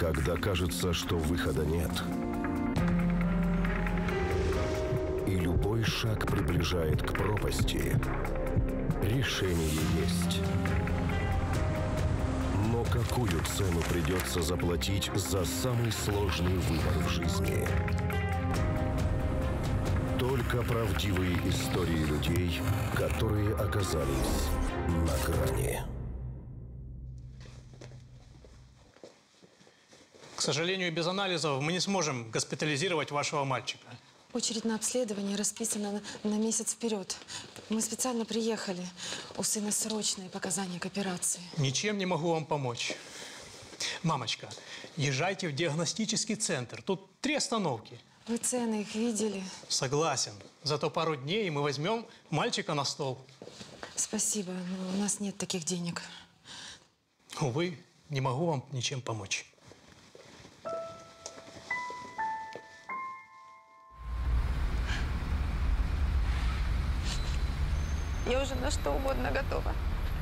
Когда кажется, что выхода нет. И любой шаг приближает к пропасти. Решение есть. Но какую цену придется заплатить за самый сложный выбор в жизни? Только правдивые истории людей, которые оказались на грани. К сожалению, без анализов мы не сможем госпитализировать вашего мальчика. Очередь на обследование расписана на, месяц вперед. Мы специально приехали. У сына срочные показания к операции. Ничем не могу вам помочь. Мамочка, езжайте в диагностический центр. Тут три остановки. Вы цены их видели? Согласен. Зато пару дней и мы возьмем мальчика на стол. Спасибо, но у нас нет таких денег. Увы, не могу вам ничем помочь. Я уже на что угодно готова.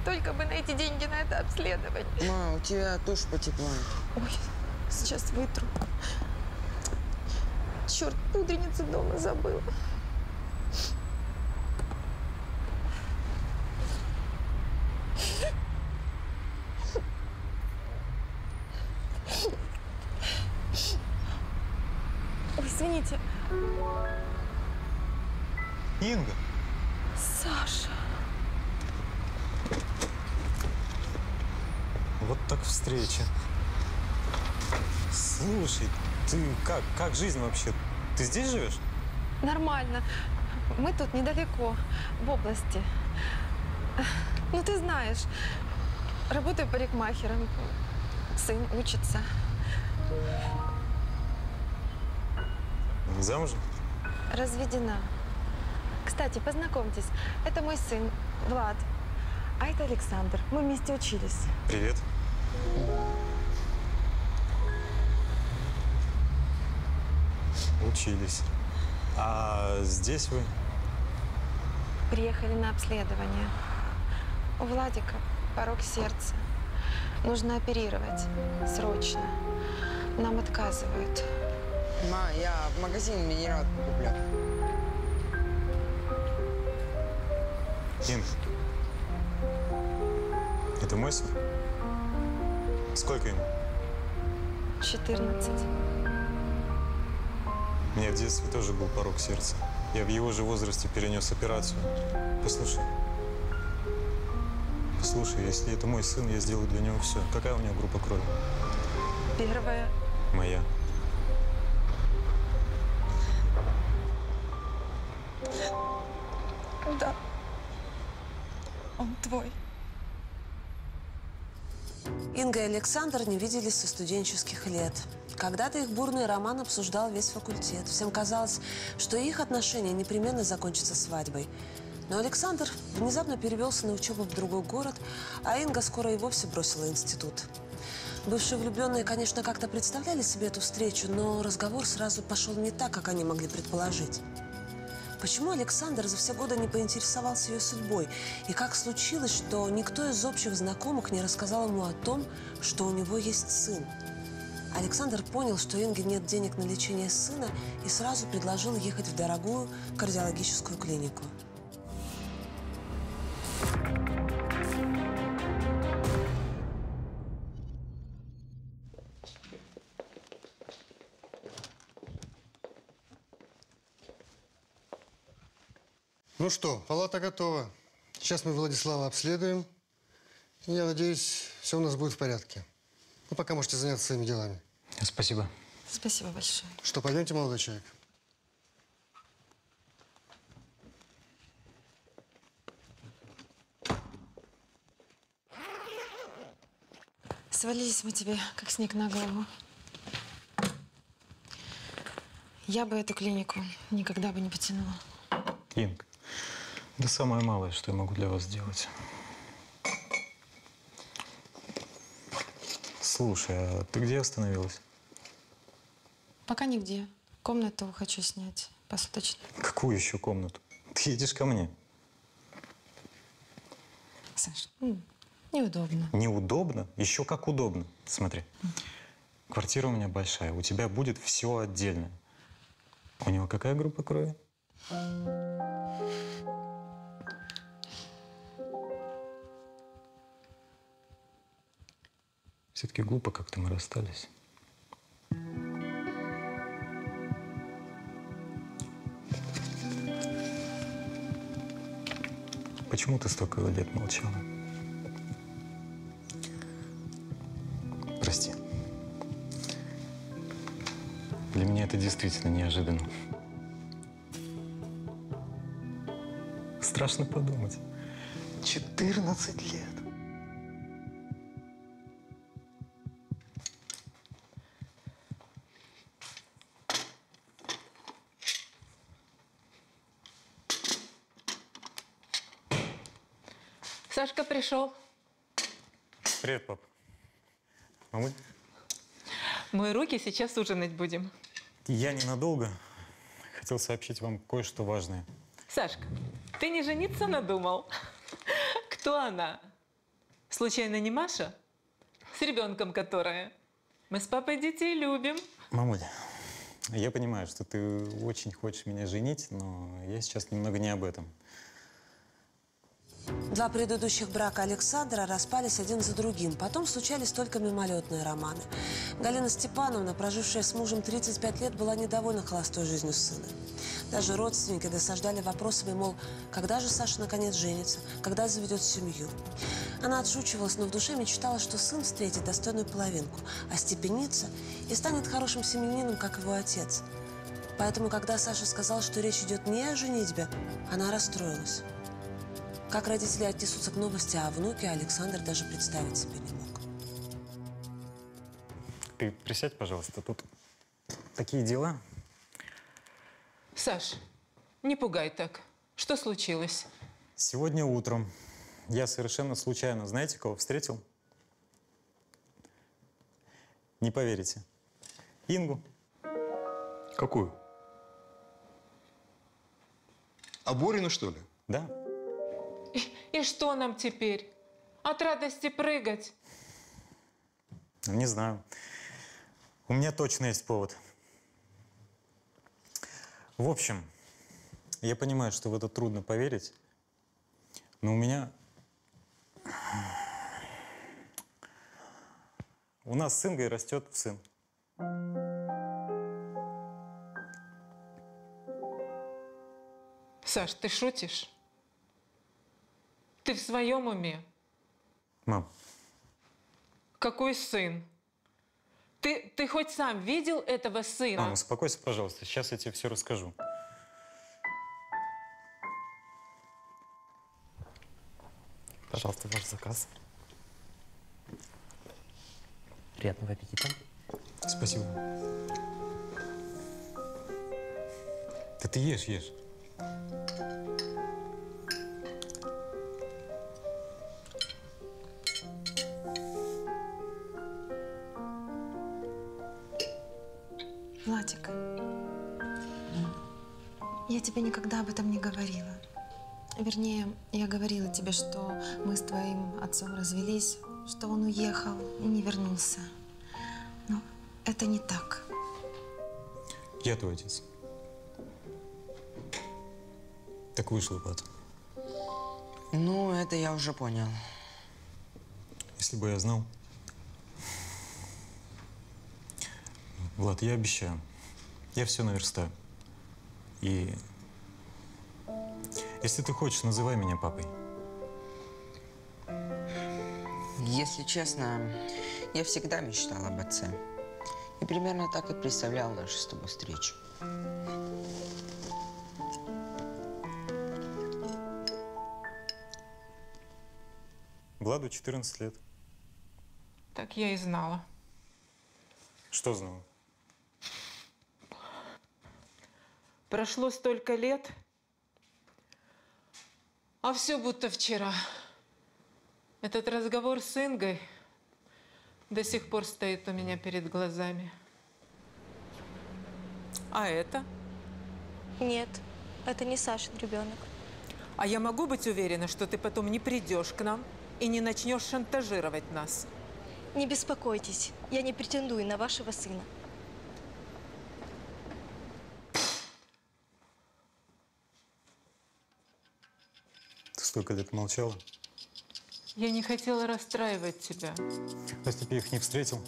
Только бы найти деньги на это обследование. Ма, у тебя тоже потекла. Ой, сейчас вытру. Черт, пудреницу дома забыла. Ой, извините, Инга, Саша. Встреча. Слушай, ты как? Как жизнь вообще? Ты здесь живешь? Нормально. Мы тут недалеко, в области. Ну, ты знаешь, работаю парикмахером. Сын учится. Замужем? Разведена. Кстати, познакомьтесь, это мой сын Влад. А это Александр. Мы вместе учились. Привет. Учились. А здесь вы? Приехали на обследование. У Владика порог сердца. Нужно оперировать. Срочно. Нам отказывают. Ма, я в магазине минералку куплю. Инг. Это мой сын? Сколько ему? 14. У меня в детстве тоже был порог сердца. Я в его же возрасте перенес операцию. Послушай. Послушай, если это мой сын, я сделаю для него все. Какая у него группа крови? Первая. Моя. Александр не виделись со студенческих лет. Когда-то их бурный роман обсуждал весь факультет. Всем казалось, что их отношения непременно закончатся свадьбой. Но Александр внезапно перевелся на учебу в другой город, а Инга скоро и вовсе бросила институт. Бывшие влюбленные, конечно, как-то представляли себе эту встречу, но разговор сразу пошел не так, как они могли предположить. Почему Александр за все годы не поинтересовался ее судьбой? И как случилось, что никто из общих знакомых не рассказал ему о том, что у него есть сын? Александр понял, что Инге нет денег на лечение сына и сразу предложил ехать в дорогую кардиологическую клинику. Ну что, палата готова. Сейчас мы Владислава обследуем. Я надеюсь, все у нас будет в порядке. Ну, пока можете заняться своими делами. Спасибо. Спасибо большое. Что, пойдемте, молодой человек? Свалились мы тебе, как снег на голову. Я бы эту клинику никогда бы не потянула. Инг, да самое малое, что я могу для вас сделать. Слушай, а ты где остановилась? Пока нигде. Комнату хочу снять посуточно. Какую еще комнату? Ты едешь ко мне. Саш, неудобно. Неудобно? Еще как удобно. Смотри. Квартира у меня большая, у тебя будет все отдельно. У него какая группа крови? Все-таки глупо как-то мы расстались. Почему ты столько лет молчала? Прости. Для меня это действительно неожиданно. Страшно подумать. 14 лет. Сашка пришел. Привет, пап. Мамуль, Мы руки сейчас ужинать будем. я ненадолго. Хотел сообщить вам кое-что важное. Сашка, ты не жениться надумал? Кто она? Случайно не Маша? С ребенком которая? Мы с папой детей любим. Мамуль, я понимаю, что ты очень хочешь меня женить, но я сейчас немного не об этом. Два предыдущих брака Александра распались один за другим. Потом случались только мимолетные романы. Галина Степановна, прожившая с мужем 35 лет, была недовольна холостой жизнью сына. Даже родственники досаждали вопросами, мол, когда же Саша наконец женится, когда заведет семью. Она отшучивалась, но в душе мечтала, что сын встретит достойную половинку, остепенится и станет хорошим семьянином, как его отец. Поэтому, когда Саша сказал, что речь идет не о женитьбе, она расстроилась. Как родители отнесутся к новости о внуке, Александр даже представить себе не мог. Ты присядь, пожалуйста, тут такие дела. Саш, не пугай так. Что случилось? Сегодня утром я совершенно случайно, знаете, кого встретил? Не поверите. Ингу. Какую? А Борину, что ли? Да. И что нам теперь? От радости прыгать? Не знаю. У меня точно есть повод. В общем, я понимаю, что в это трудно поверить, но у меня... У нас с Ингой растет сын. Саш, ты шутишь? Ты в своем уме? Мам, Какой сын? Ты, ты хоть сам видел этого сына? мам, успокойся, пожалуйста. Сейчас я тебе все расскажу. Пожалуйста, ваш заказ. Приятного аппетита. Спасибо. Да ты ешь, ешь. Владик, я тебе никогда об этом не говорила. Вернее, я говорила тебе, что мы с твоим отцом развелись, что он уехал и не вернулся. Но это не так. Я твой отец. Так вышло, Пат. Ну, это я уже понял. Если бы я знал. Влад, я обещаю. Я все наверстаю. И если ты хочешь, называй меня папой. Если честно, я всегда мечтал об отце. И примерно так и представлял нашу с тобой встречу. Владу 14 лет. Так я и знала. Что знал? Прошло столько лет, а все будто вчера. Этот разговор с Ингой до сих пор стоит у меня перед глазами. А это? Нет, это не Сашин ребенок. А я могу быть уверена, что ты потом не придешь к нам и не начнешь шантажировать нас? Не беспокойтесь, я не претендую на вашего сына. Столько лет молчала. Я не хотела расстраивать тебя. Если бы я их не встретил,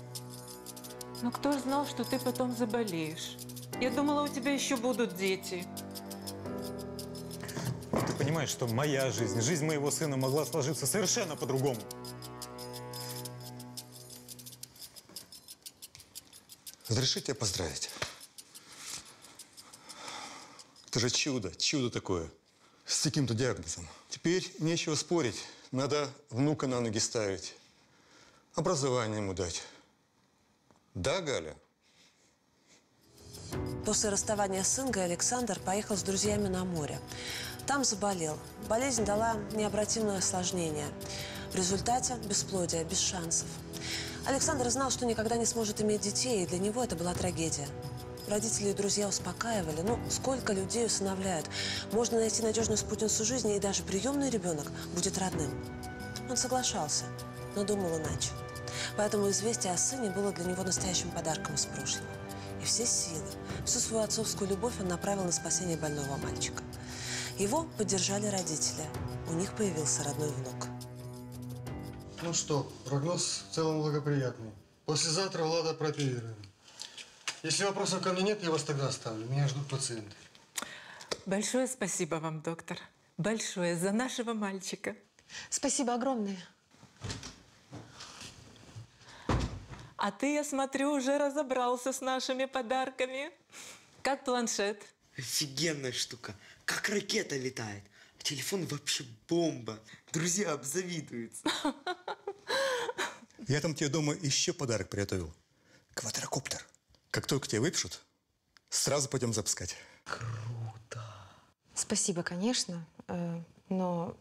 Но кто ж знал, что ты потом заболеешь? Я думала, у тебя еще будут дети. ты понимаешь, что моя жизнь, жизнь моего сына могла сложиться совершенно по-другому. Разрешите поздравить? Это же чудо, чудо такое. С таким-то диагнозом. Теперь нечего спорить. Надо внука на ноги ставить. Образование ему дать. Да, Галя? После расставания с Ингой Александр поехал с друзьями на море. Там заболел. Болезнь дала необратимое осложнение. В результате бесплодие, без шансов. Александр знал, что никогда не сможет иметь детей, и для него это была трагедия. Родители и друзья успокаивали. Ну, сколько людей усыновляют. Можно найти надежную спутницу жизни, и даже приемный ребенок будет родным. Он соглашался, но думал иначе. Поэтому известие о сыне было для него настоящим подарком из прошлого. И все силы, всю свою отцовскую любовь он направил на спасение больного мальчика. Его поддержали родители. У них появился родной внук. Ну что, прогноз в целом благоприятный. Послезавтра Влада прооперируем. Если вопросов ко мне нет, я вас тогда оставлю. Меня ждут пациенты. Большое спасибо вам, доктор. Большое за нашего мальчика. Спасибо огромное. А ты, я смотрю, уже разобрался с нашими подарками. Как планшет? Офигенная штука. Как ракета летает. Телефон вообще бомба. Друзья обзавидуются. Я там тебе дома еще подарок приготовил. Квадрокоптер. Как только тебе выпишут, сразу пойдем запускать. Спасибо, конечно, э, но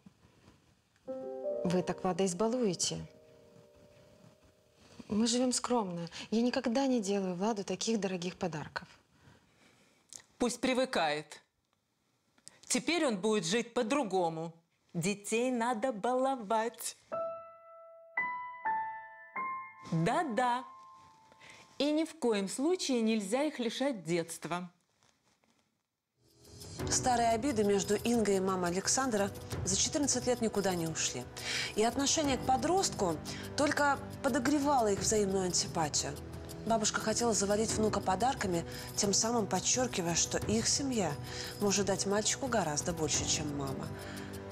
вы так Влада избалуете. Мы живем скромно. Я никогда не делаю Владу таких дорогих подарков. Пусть привыкает. Теперь он будет жить по-другому. Детей надо баловать. Да-да. И ни в коем случае нельзя их лишать детства. Старые обиды между Ингой и мамой Александра за 14 лет никуда не ушли. И отношение к подростку только подогревало их взаимную антипатию. Бабушка хотела завалить внука подарками, тем самым подчеркивая, что их семья может дать мальчику гораздо больше, чем мама.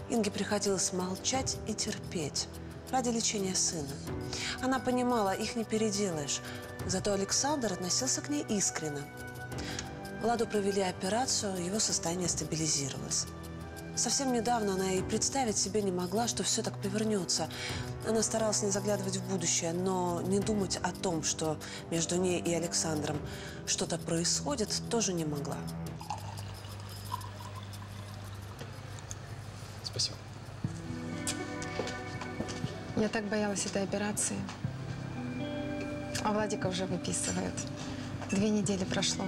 Инге приходилось молчать и терпеть ради лечения сына. Она понимала, их не переделаешь, зато Александр относился к ней искренне. Владу провели операцию, его состояние стабилизировалось. Совсем недавно она и представить себе не могла, что все так повернется. Она старалась не заглядывать в будущее, но не думать о том, что между ней и Александром что-то происходит, тоже не могла. Спасибо. Я так боялась этой операции. А Владика уже выписывают. Две недели прошло.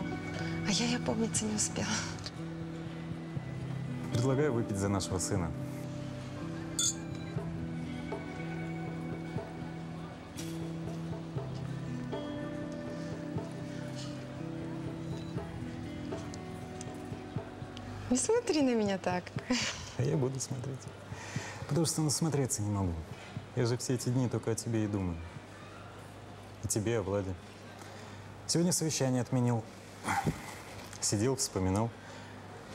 А я и опомниться не успела. Предлагаю выпить за нашего сына. Не смотри на меня так. А я буду смотреть. Потому что насмотреться не могу. Я же все эти дни только о тебе и думаю. О тебе, о Владе. Сегодня совещание отменил. Сидел, вспоминал.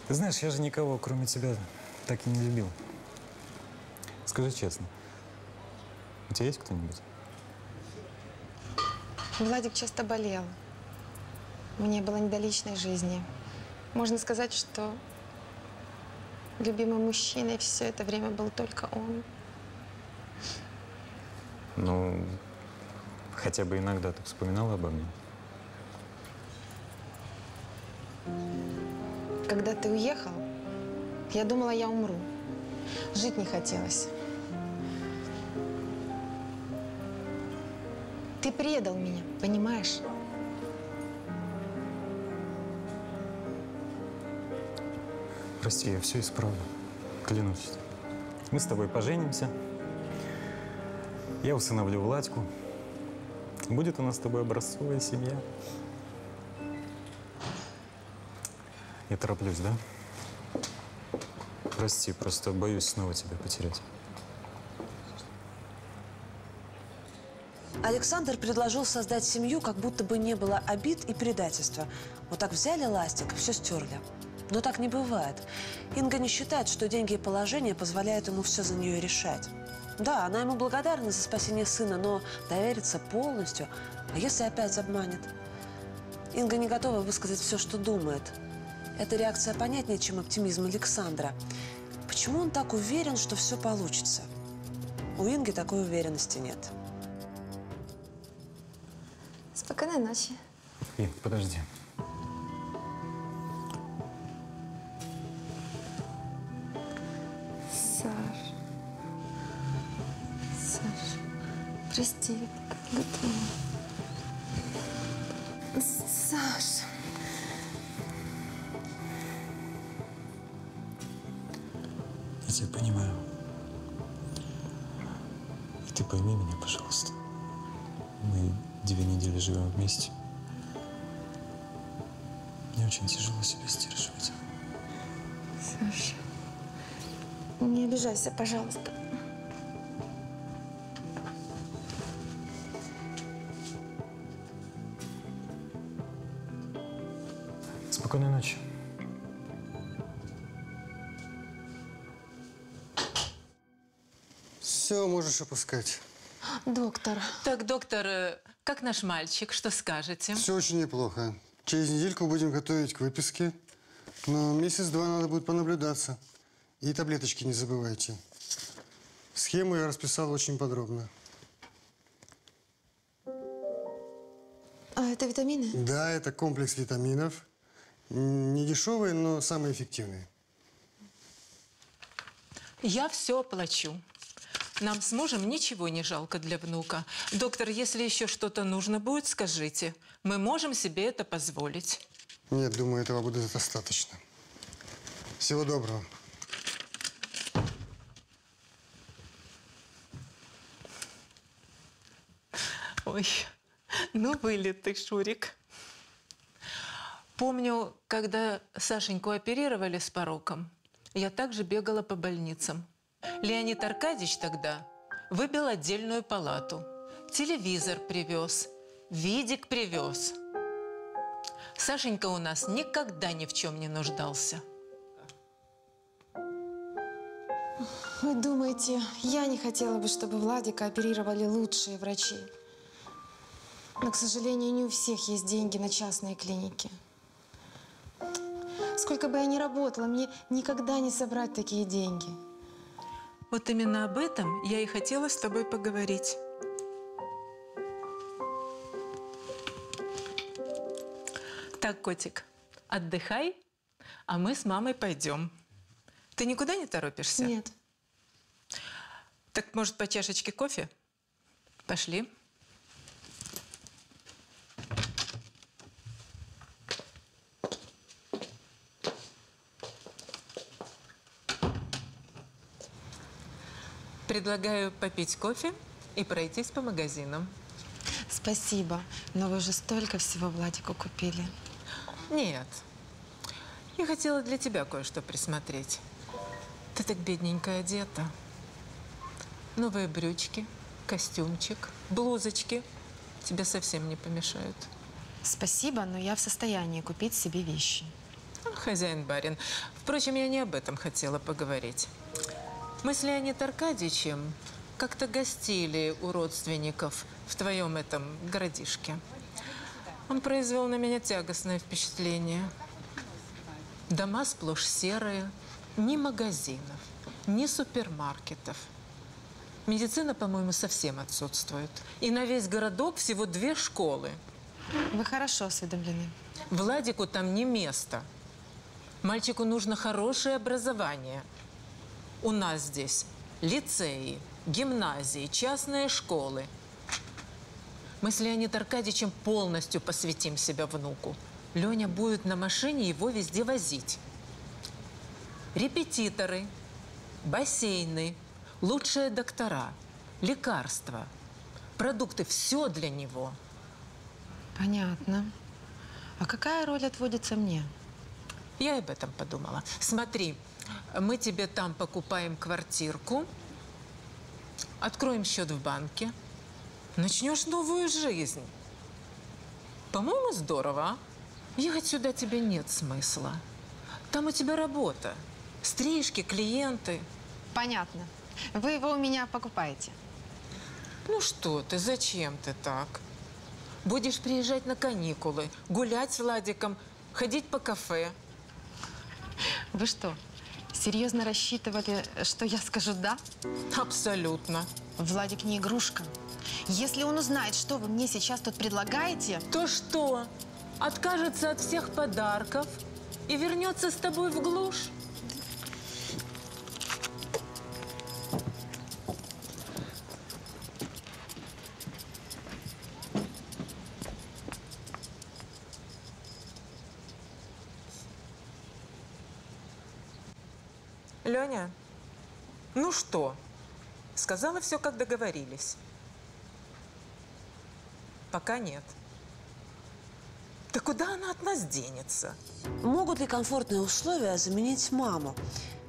Ты знаешь, я же никого, кроме тебя, так и не любил. Скажи честно, у тебя есть кто-нибудь? Владик часто болел. Мне было не до личной жизни. Можно сказать, что любимым мужчиной все это время был только он. Ну, хотя бы иногда ты вспоминала обо мне. Когда ты уехал, я думала, я умру. Жить не хотелось. Ты предал меня, понимаешь? Прости, я все исправлю. Клянусь. Мы с тобой поженимся. Я усыновлю Владьку. Будет у нас с тобой образцовая семья. Я тороплюсь, да? Прости, просто боюсь снова тебя потерять. Александр предложил создать семью, как будто бы не было обид и предательства. Вот так взяли ластик все стерли. Но так не бывает. Инга не считает, что деньги и положение позволяют ему все за нее решать. Да, она ему благодарна за спасение сына, но довериться полностью. А если опять обманет? Инга не готова высказать все, что думает. Эта реакция понятнее, чем оптимизм Александра. Почему он так уверен, что все получится? У Инги такой уверенности нет. Спокойной ночи. Ин, подожди. Прости, готова. Саш. Я тебя понимаю. И ты пойми меня, пожалуйста. Мы две недели живем вместе. Мне очень тяжело себя сдерживать. Саша. Не обижайся, пожалуйста. Можешь опускать. Доктор. Так, доктор, э, как наш мальчик, что скажете? Все очень неплохо. Через недельку будем готовить к выписке. Но месяц-два надо будет понаблюдаться. И таблеточки не забывайте. Схему я расписал очень подробно. А это витамины? Да, это комплекс витаминов. Не дешевые, но самые эффективные. Я все оплачу. Нам с мужем ничего не жалко для внука. Доктор, если еще что-то нужно будет, скажите. Мы можем себе это позволить. Нет, думаю, этого будет достаточно. Всего доброго. Ой, ну вылет ты, Шурик. Помню, когда Сашеньку оперировали с пороком, я также бегала по больницам. Леонид Аркадьевич тогда выбил отдельную палату. Телевизор привез, видик привез. Сашенька у нас никогда ни в чем не нуждался. Вы думаете, я не хотела бы, чтобы Владика оперировали лучшие врачи? Но, к сожалению, не у всех есть деньги на частные клиники. Сколько бы я ни работала, мне никогда не собрать такие деньги. Вот именно об этом я и хотела с тобой поговорить. Так, котик, отдыхай, а мы с мамой пойдем. Ты никуда не торопишься? Нет. Так, может, по чашечке кофе? Пошли. Предлагаю попить кофе и пройтись по магазинам. Спасибо, но вы уже столько всего Владику купили. Нет. Я хотела для тебя кое-что присмотреть. Ты так бедненько одета. Новые брючки, костюмчик, блузочки тебе совсем не помешают. Спасибо, но я в состоянии купить себе вещи. Хозяин-барин. Впрочем, я не об этом хотела поговорить. Мы с Леонидом Аркадьевичем как-то гостили у родственников в твоем этом городишке. Он произвел на меня тягостное впечатление. Дома сплошь серые, ни магазинов, ни супермаркетов. Медицина, по-моему, совсем отсутствует. И на весь городок всего две школы. Вы хорошо осведомлены. Владику там не место. Мальчику нужно хорошее образование. У нас здесь лицеи, гимназии, частные школы. Мы с Леонидом Аркадьевичем полностью посвятим себя внуку. Леня будет на машине его везде возить. Репетиторы, бассейны, лучшие доктора, лекарства. продукты, все для него. Понятно. А какая роль отводится мне? Я об этом подумала. Смотри, мы тебе там покупаем квартирку, откроем счет в банке, начнешь новую жизнь. По-моему, здорово, а? Ехать сюда тебе нет смысла. Там у тебя работа. Стрижки, клиенты. Понятно. Вы его у меня покупаете. Ну что ты, зачем ты так? Будешь приезжать на каникулы, гулять с Владиком, ходить по кафе. Вы что, серьезно рассчитывали, что я скажу «да»? Абсолютно. Владик не игрушка. Если он узнает, что вы мне сейчас тут предлагаете... То что? Откажется от всех подарков и вернется с тобой в глушь? Что? Сказала все, как договорились. Пока нет. Да куда она от нас денется? Могут ли комфортные условия заменить маму?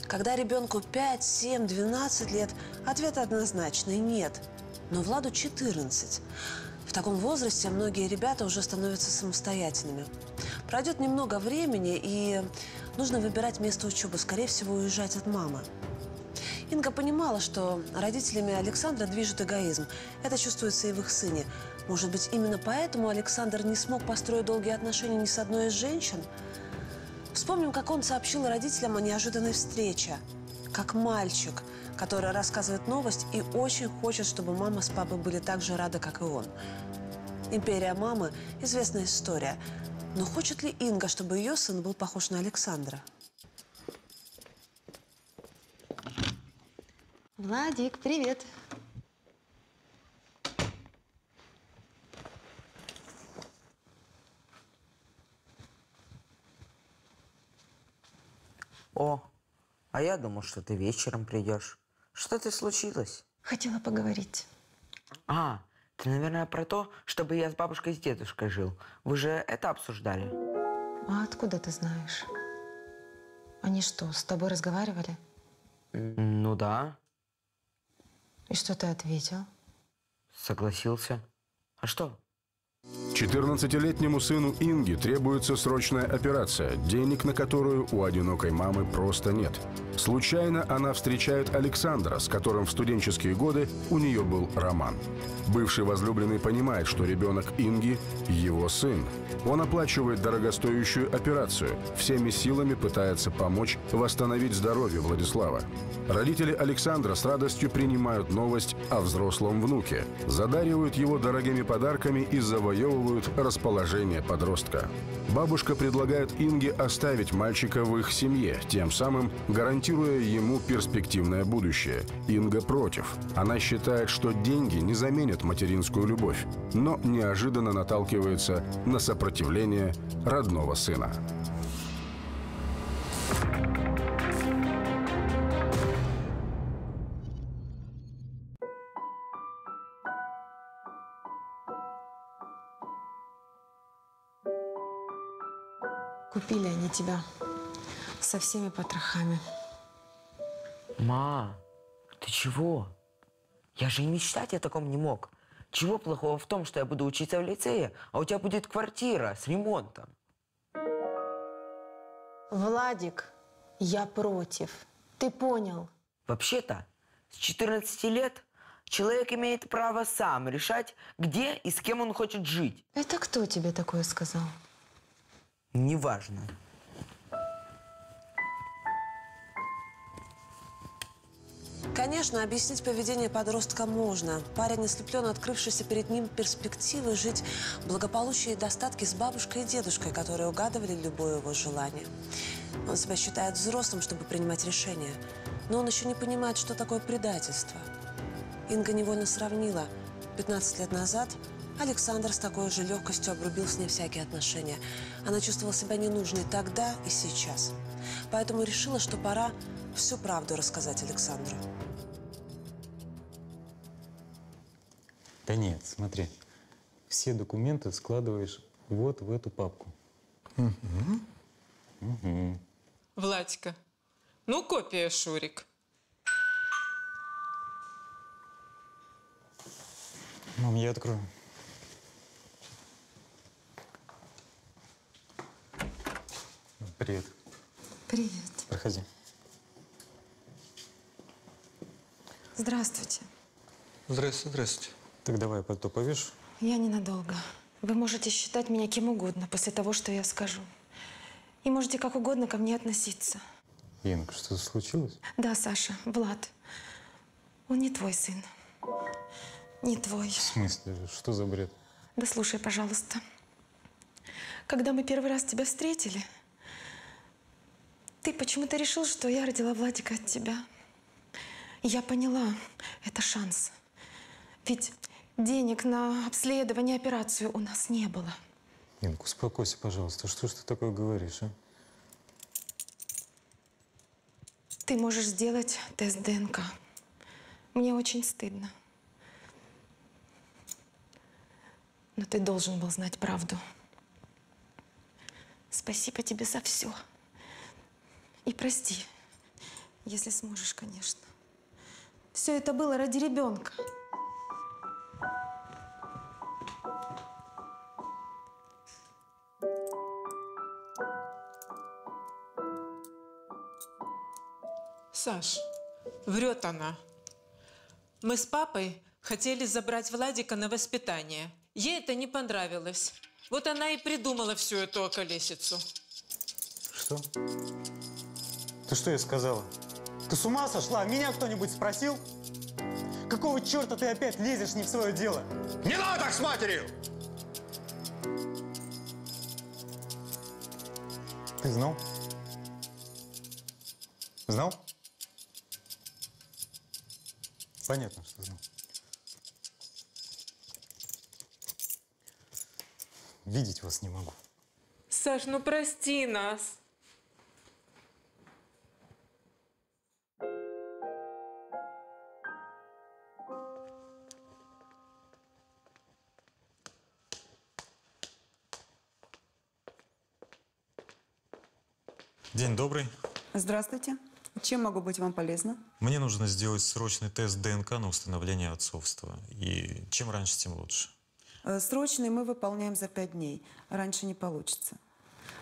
Когда ребенку 5, 7, 12 лет, ответ однозначный – нет. Но Владу 14. В таком возрасте многие ребята уже становятся самостоятельными. Пройдет немного времени, и нужно выбирать место учебы. Скорее всего, уезжать от мамы. Инга понимала, что родителями Александра движет эгоизм. Это чувствуется и в их сыне. Может быть, именно поэтому Александр не смог построить долгие отношения ни с одной из женщин? Вспомним, как он сообщил родителям о неожиданной встрече. Как мальчик, который рассказывает новость и очень хочет, чтобы мама с папой были так же рады, как и он. Империя мамы – известная история. Но хочет ли Инга, чтобы ее сын был похож на Александра? Владик, привет. О, а я думал, что ты вечером придешь. Что ты случилось? Хотела поговорить. А, ты, наверное, про то, чтобы я с бабушкой и с дедушкой жил. Вы же это обсуждали? А откуда ты знаешь? Они что, с тобой разговаривали? Ну да, И что ты ответил? согласился. А что? 14-летнему сыну Инги требуется срочная операция, денег на которую у одинокой мамы просто нет. Случайно она встречает Александра, с которым в студенческие годы у нее был роман. Бывший возлюбленный понимает, что ребенок Инги – его сын. Он оплачивает дорогостоящую операцию, всеми силами пытается помочь восстановить здоровье Владислава. Родители Александра с радостью принимают новость о взрослом внуке, задаривают его дорогими подарками и завоевывают расположение подростка. Бабушка предлагает Инге оставить мальчика в их семье, тем самым гарантируя ему перспективное будущее. Инга против. Она считает, что деньги не заменят материнскую любовь, но неожиданно наталкивается на сопротивление родного сына. Купили они тебя со всеми потрохами. Ма, ты чего? Я же и мечтать о таком не мог. Чего плохого в том, что я буду учиться в лицее, а у тебя будет квартира с ремонтом? Владик, я против. Ты понял? Вообще-то, с 14 лет человек имеет право сам решать, где и с кем он хочет жить. Это кто тебе такое сказал? Неважно. Конечно, объяснить поведение подростка можно. Парень ослеплен открывшейся перед ним перспективой жить в благополучии и достатке с бабушкой и дедушкой, которые угадывали любое его желание. Он себя считает взрослым, чтобы принимать решения. Но он еще не понимает, что такое предательство. Инга невольно сравнила. 15 лет назад Александр с такой же легкостью обрубил с ней всякие отношения. Она чувствовала себя ненужной тогда и сейчас. Поэтому решила, что пора всю правду рассказать Александру. Да нет, смотри. Все документы складываешь вот в эту папку. Угу. Владька, ну копия, Шурик. Мам, я открою. Привет. Привет. Проходи. Здравствуйте. Здрасте, здрасте. Так давай пальто повешь. Я ненадолго. Вы можете считать меня кем угодно после того, что я скажу. И можете как угодно ко мне относиться. Инг, что-то случилось? Да, Саша, Влад. Он не твой сын. Не твой. В смысле? Что за бред? Да слушай, пожалуйста. Когда мы первый раз тебя встретили, ты почему-то решил, что я родила Владика от тебя. Я поняла, это шанс. Ведь денег на обследование, операцию у нас не было. Инг, успокойся, пожалуйста. Что ж ты такое говоришь, а? Ты можешь сделать тест ДНК. Мне очень стыдно. Но ты должен был знать правду. Спасибо тебе за все. И прости, если сможешь, конечно. Все это было ради ребенка. Саш, врет она. Мы с папой хотели забрать Владика на воспитание. Ей это не понравилось. Вот она и придумала всю эту околесицу. Что? Ты что ей сказала? Ты с ума сошла? Меня кто-нибудь спросил? Какого черта ты опять лезешь не в свое дело? Не надо так с матерью! Ты знал? Знал? Понятно, что знал. Видеть вас не могу. Саш, ну прости нас. День добрый. Здравствуйте. Чем могу быть вам полезна? Мне нужно сделать срочный тест ДНК на установление отцовства. И чем раньше, тем лучше. Э, Срочный мы выполняем за пять дней. Раньше не получится.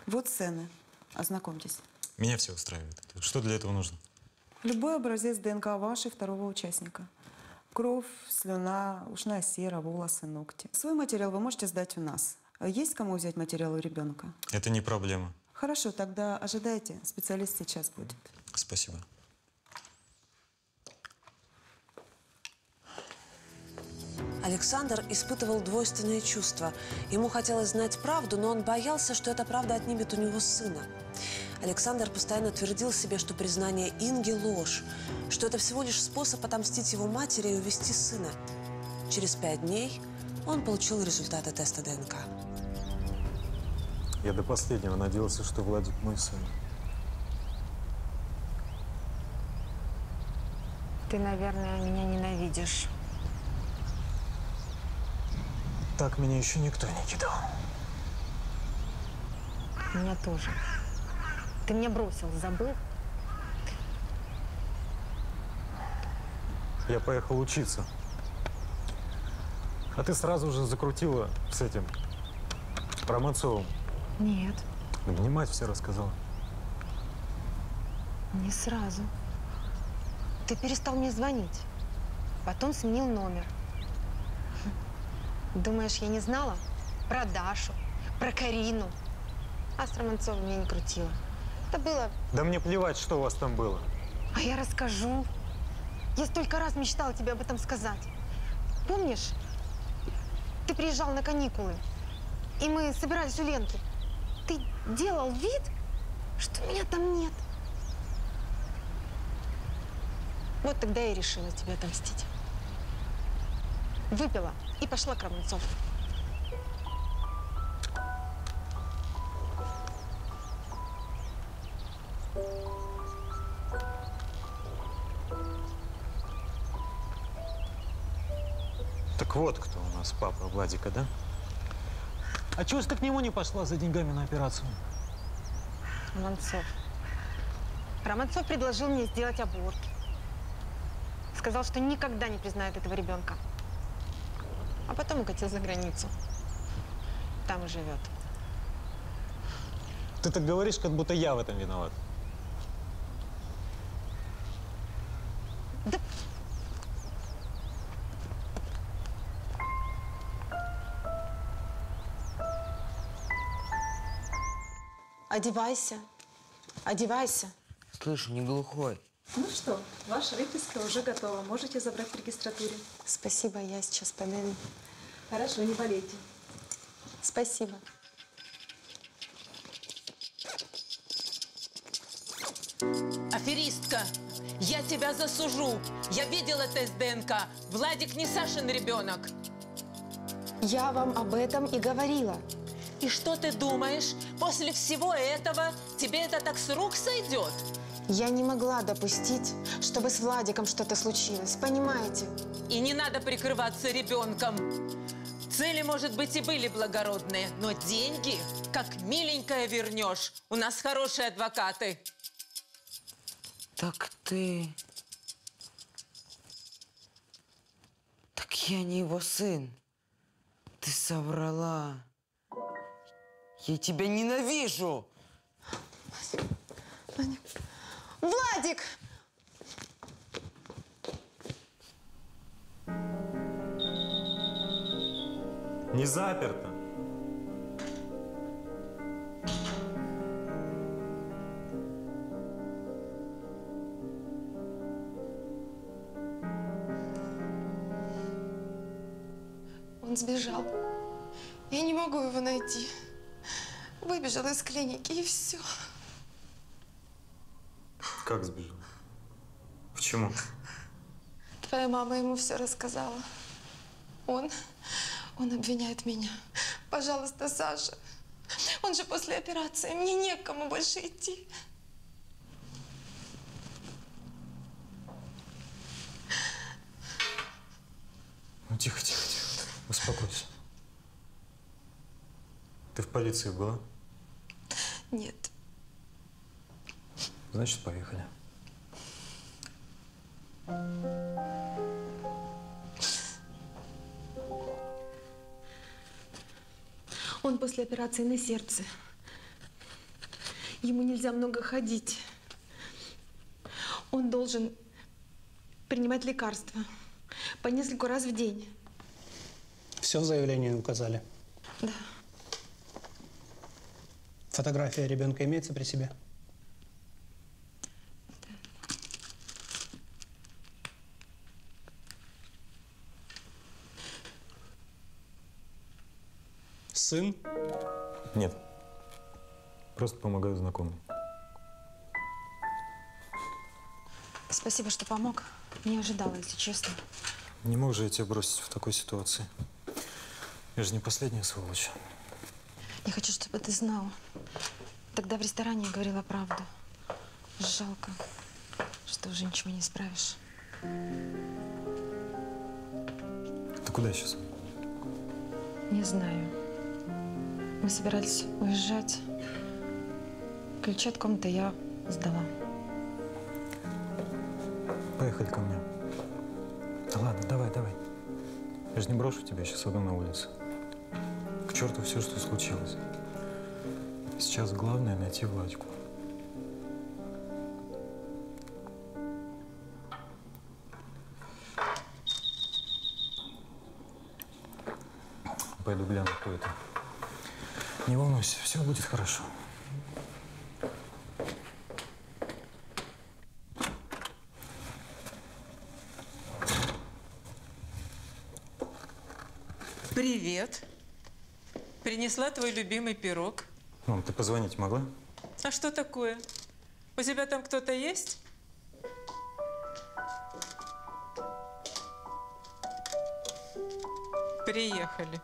Вот цены. Ознакомьтесь. Меня все устраивает. Что для этого нужно? Любой образец ДНК ваш и второго участника. Кровь, слюна, ушная сера, волосы, ногти. Свой материал вы можете сдать у нас. Э, Есть кому взять материал у ребенка? Это не проблема. Хорошо, тогда ожидайте. Специалист сейчас будет. Спасибо. Александр испытывал двойственные чувства. Ему хотелось знать правду, но он боялся, что эта правда отнимет у него сына. Александр постоянно твердил себе, что признание Инги – ложь, что это всего лишь способ отомстить его матери и увести сына. Через пять дней он получил результаты теста ДНК. Я до последнего надеялся, что Владик мой сын. Ты, наверное, меня ненавидишь. Так меня еще никто не кидал. Меня тоже. Ты меня бросил, забыл? Я поехал учиться. А ты сразу же закрутила с этим Романцовым. Нет, Мне мать все рассказала. не сразу. Ты перестал мне звонить. Потом сменил номер. Думаешь, я не знала? Про Дашу, про Карину. А с Романцовым я не крутила. Это было... Да мне плевать, что у вас там было. А я расскажу. Я столько раз мечтала тебе об этом сказать. Помнишь, ты приезжал на каникулы, и мы собирались у Ленки. Делал вид, что меня там нет. Вот тогда я и решила тебе отомстить. Выпила и пошла к Романцову. Так Так вот кто у нас папа Владика, да? А чего ж ты к нему не пошла за деньгами на операцию? Романцов. Романцов предложил мне сделать аборт. Сказал, что никогда не признает этого ребенка. А потом укатил за границу. Там и живет. Ты так говоришь, как будто я в этом виноват. Одевайся. Одевайся. Слышь, не глухой. Ну что, ваша выписка уже готова. Можете забрать в регистратуре. Спасибо, я сейчас подойду. Хорошо, не болейте. Спасибо. Аферистка, я тебя засужу. Я видела тест ДНК. Владик не Сашин ребенок. Я вам об этом и говорила. И что ты думаешь? После всего этого тебе это так с рук сойдет? Я не могла допустить, чтобы с Владиком что-то случилось, понимаете? И не надо прикрываться ребенком. Цели, может быть, и были благородные, но деньги, как миленькая, вернешь. У нас хорошие адвокаты. Так ты... Так я не его сын. Ты соврала. Я тебя ненавижу! Владик! Не заперто. Он сбежал. Я не могу его найти. Выбежал из клиники, и все. Как сбежал? Почему? Твоя мама ему все рассказала. Он, он обвиняет меня. Пожалуйста, Саша. Он же после операции. Мне не к кому больше идти. Ну, тихо, тихо, тихо. Успокойся. Ты в полиции была? Нет. Значит, поехали. Он после операции на сердце. Ему нельзя много ходить. Он должен принимать лекарства по несколько раз в день. Все в заявлении указали. Да. Фотография ребенка имеется при себе? Сын? Нет. Просто помогаю знакомым. Спасибо, что помог. Не ожидала, если честно. Не мог же я тебя бросить в такой ситуации. Я же не последняя сволочь. Я хочу, чтобы ты знал. Тогда в ресторане я говорила правду. Жалко, что уже ничего не исправишь. Ты куда сейчас? Не знаю. Мы собирались уезжать. Ключи от комнаты я сдала. Поехали ко мне. Да ладно, давай, давай. Я же не брошу тебя сейчас одну на улице. К черту все, что случилось. Сейчас главное найти Владику. Пойду гляну, кто это. Не волнуйся, все будет хорошо. Привет. Принесла твой любимый пирог. Мам, ты позвонить могла? А что такое? У тебя там кто-то есть? Приехали.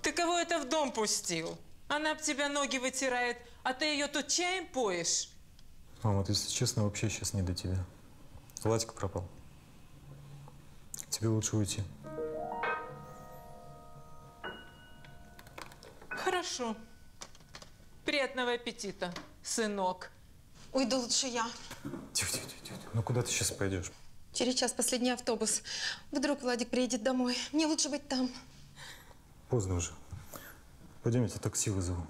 Ты кого это в дом пустил? Она об тебя ноги вытирает, а ты ее тут чаем поешь? Мама, вот если честно, вообще сейчас не до тебя. Владик пропал. Тебе тебе лучше уйти. Хорошо. Приятного аппетита, сынок. Уйду лучше я. Тихо, тихо, тихо. Ну куда ты сейчас пойдешь? Через час последний автобус. Вдруг Владик приедет домой. Мне лучше быть там. Поздно уже. Пойдемте, такси вызову.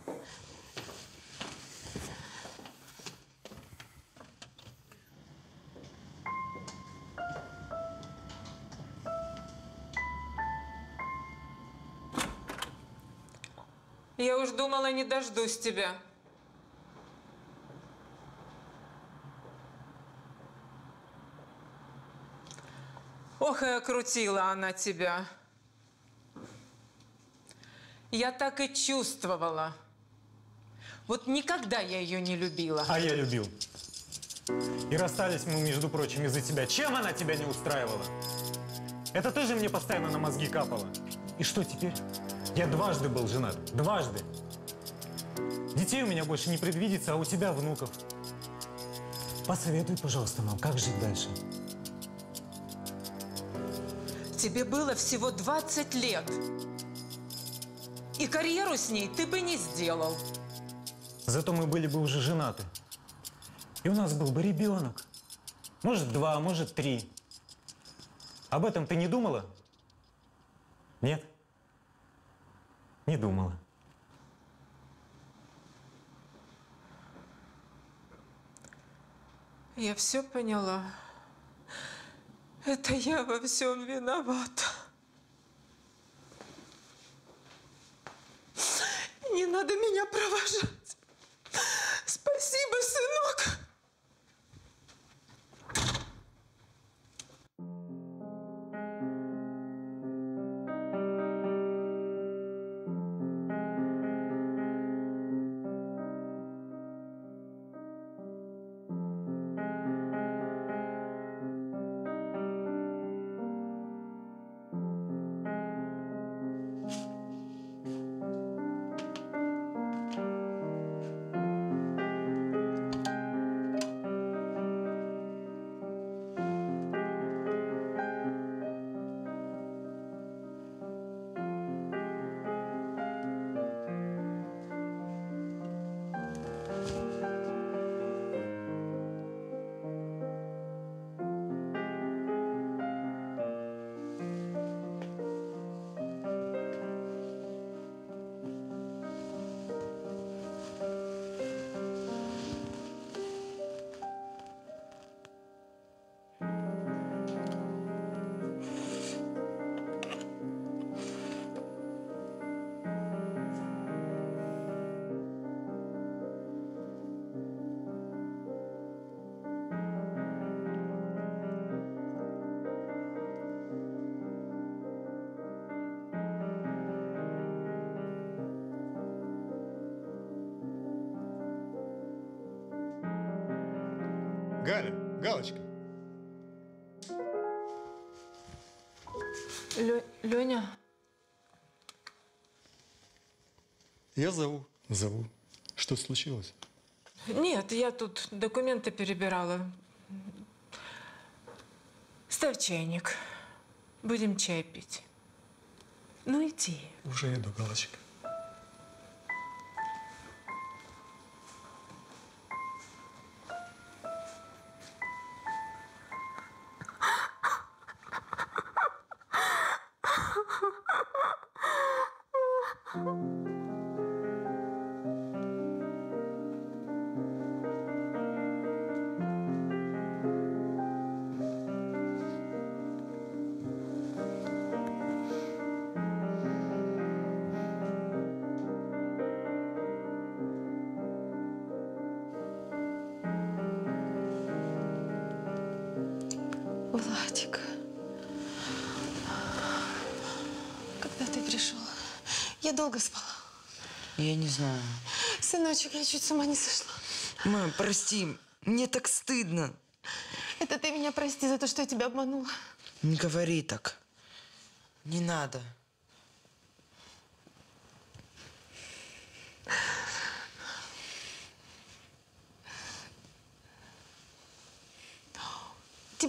Не дождусь тебя. Ох, и окрутила она тебя. Я так и чувствовала. Вот никогда я ее не любила. А я любил. И расстались мы, между прочим, из-за тебя. Чем она тебя не устраивала? Это ты же мне постоянно на мозги капала. И что теперь? Я дважды был женат. Дважды. Детей у меня больше не предвидится, а у тебя внуков. Посоветуй, пожалуйста, мам, как жить дальше? Тебе было всего 20 лет. И карьеру с ней ты бы не сделал. Зато мы были бы уже женаты. И у нас был бы ребенок. Может, два, может, три. Об этом ты не думала? Нет? Не думала. Я все поняла. Это я во всем виновата. Не надо меня провожать. Спасибо, сынок. Я зову. Зову. Что случилось? нет, я тут документы перебирала. Ставь чайник. Будем чай пить. Ну иди. Уже иду, Галочка. Владик, когда ты пришел? Я долго спала. Я не знаю. Сыночек, я чуть с ума не сошла. Мам, прости, мне так стыдно. Это ты меня прости за то, что я тебя обманула. Не говори так. Не надо.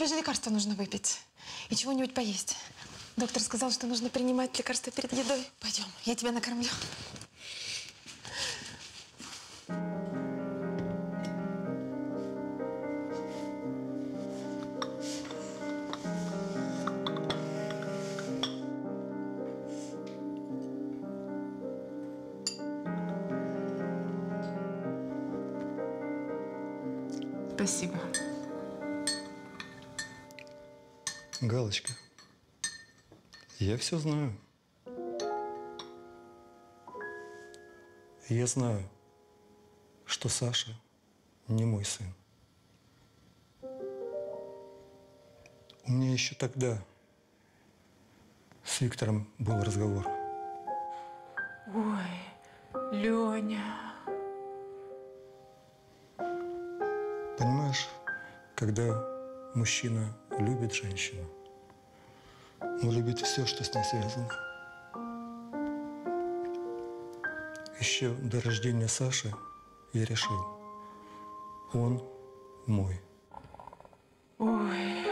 Тебе лекарство нужно выпить и чего-нибудь поесть. Доктор сказал, что нужно принимать лекарства перед едой. Пойдем, я тебя накормлю. Все знаю. Я знаю, что Саша не мой сын. У меня еще тогда с Виктором был разговор. Ой, Леня. Понимаешь, когда мужчина любит женщину, он любит все, что с ней связано. Еще до рождения Саши я решил, он мой. Ой.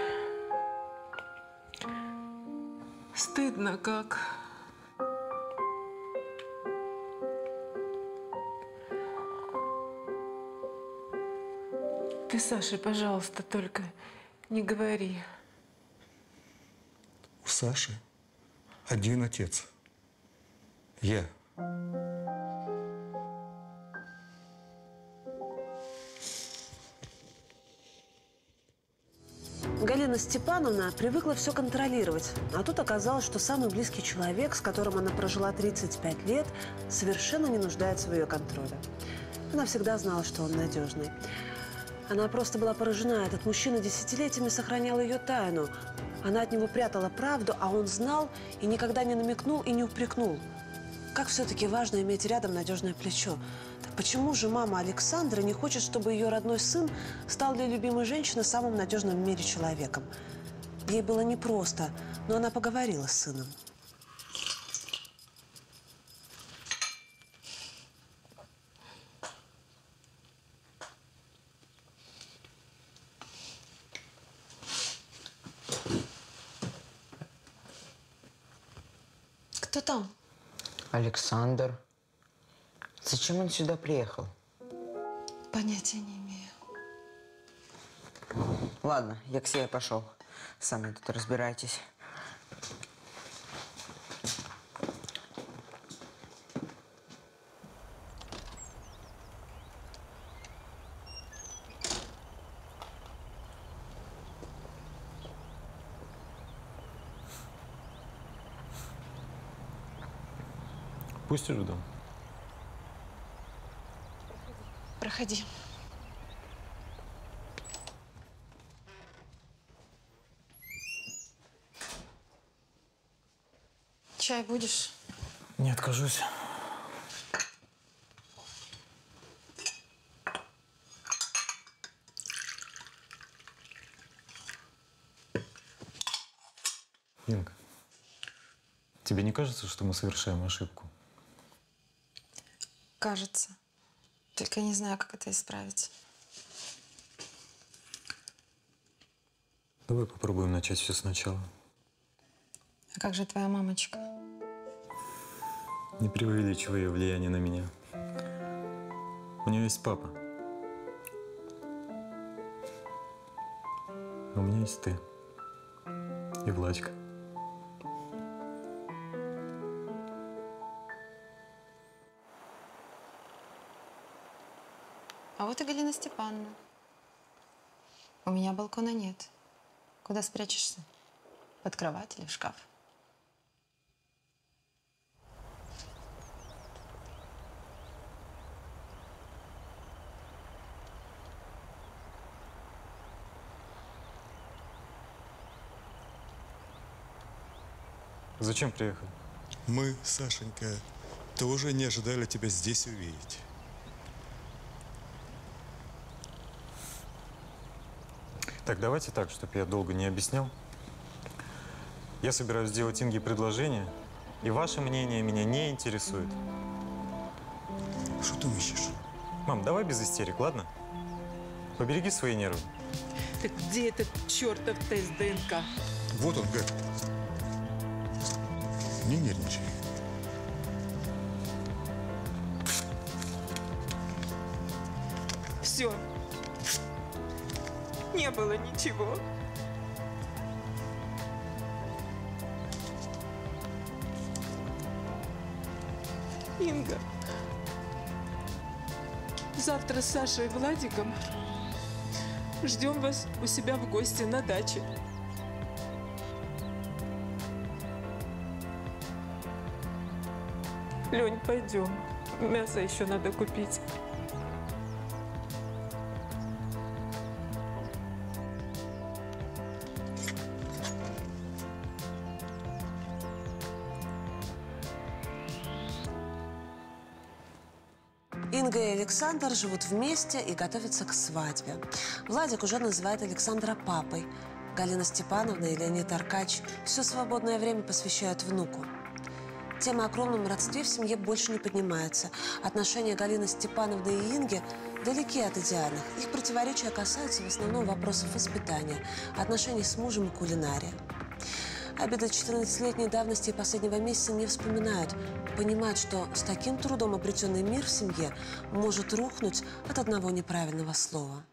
Стыдно как. Ты, Саше, пожалуйста, только не говори. Саши один отец. Я. Галина Степановна привыкла все контролировать. А тут оказалось, что самый близкий человек, с которым она прожила 35 лет, совершенно не нуждается в ее контроле. Она всегда знала, что он надежный. Она просто была поражена. Этот мужчина десятилетиями сохранял ее тайну. Она от него прятала правду, а он знал и никогда не намекнул и не упрекнул. Как все-таки важно иметь рядом надежное плечо. Так почему же мама Александра не хочет, чтобы ее родной сын стал для любимой женщины самым надежным в мире человеком? Ей было непросто, но она поговорила с сыном. Там? Александр. Зачем он сюда приехал? Понятия не имею. Ладно, я к себе пошел. Сами тут разбирайтесь. Пустишь в дом? Проходи. Чай будешь? Не откажусь. Инга, тебе не кажется, что мы совершаем ошибку? Кажется. Только я не знаю, как это исправить. Давай попробуем начать все сначала. А как же твоя мамочка? Не преувеличивай ее влияние на меня. У нее есть папа. А у меня есть ты. И Владька. А Галина Степановна. У меня балкона нет. Куда спрячешься? Под кровать или в шкаф? Зачем приехал? Мы, Сашенька, тоже не ожидали тебя здесь увидеть. Так, давайте так, чтобы я долго не объяснял. Я собираюсь сделать Инге предложение, и ваше мнение меня не интересует. Что ты ищешь? Мам, давай без истерик, ладно? Побереги свои нервы. Так где этот чертов тест ДНК? Вот он, Гэг. Не нервничай. Все. Не было ничего. Инга, завтра с Сашей и Владиком ждем вас у себя в гости на даче. Лень, пойдем. Мясо еще надо купить. Александр живут вместе и готовятся к свадьбе. Владик уже называет Александра папой. Галина Степановна и Леонид Аркач все свободное время посвящают внуку. Тема о кровном родстве в семье больше не поднимается. Отношения Галины Степановны и Инги далеки от идеальных. Их противоречия касаются в основном вопросов воспитания, отношений с мужем и кулинарии. Обиды 14-летней давности и последнего месяца не вспоминают. Понимают, что с таким трудом обретенный мир в семье может рухнуть от одного неправильного слова.